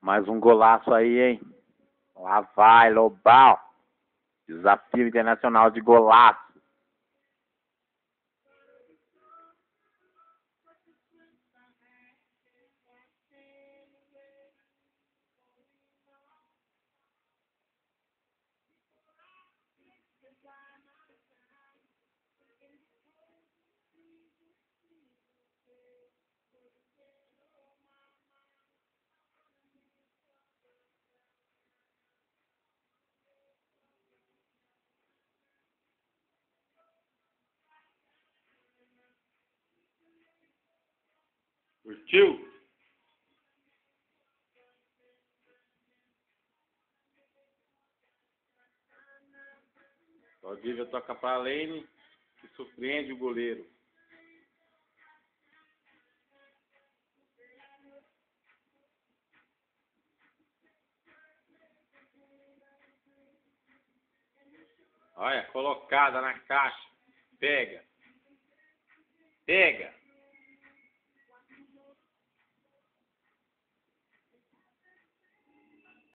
Mais um golaço aí, hein? Lá vai, Lobão. Desafio internacional de golaço. Curtiu? Valdívia toca para Lane, que surpreende o goleiro. Olha, colocada na caixa. Pega. Pega.